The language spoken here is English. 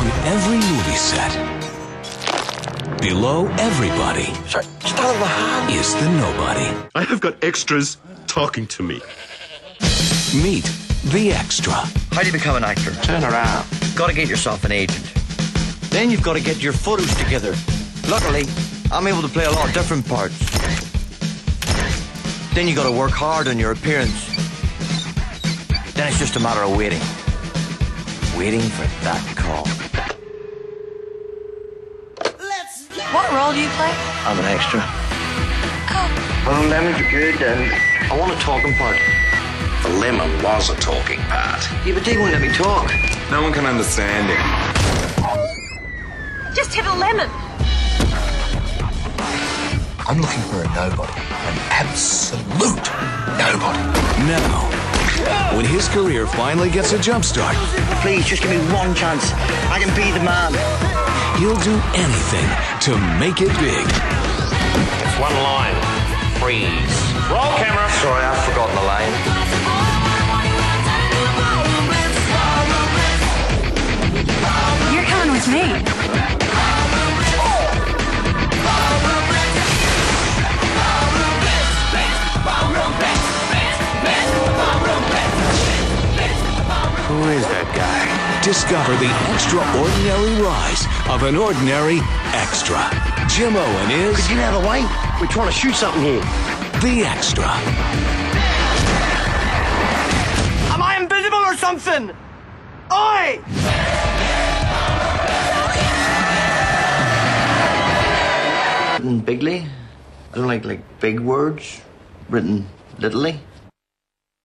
On every movie set, below everybody Sorry, just out of the hand. is the nobody. I have got extras talking to me. Meet the extra. How do you become an actor? Turn around. Gotta get yourself an agent. Then you've got to get your photos together. Luckily, I'm able to play a lot of different parts. Then you got to work hard on your appearance. Then it's just a matter of waiting. Waiting for that call. What role do you play? I'm an extra. Oh. Well, lemons are good, and I want a talking part. The lemon was a talking part. Yeah, but they won't let me talk. No one can understand him. Just have a lemon. I'm looking for a nobody, an absolute nobody. Now, when his career finally gets a jump start, Please, just give me one chance. I can be the man. he'll do anything to make it big. It's one line. Freeze. Roll camera. Sorry, I've forgotten the line. You're coming with me. Who is that guy? Discover the extraordinary rise of an ordinary extra. Jimeoin is Get out of the way. We're trying to shoot something here. the extra. Am I invisible or something? Oi! Written bigly. I don't like like big words. Written literally.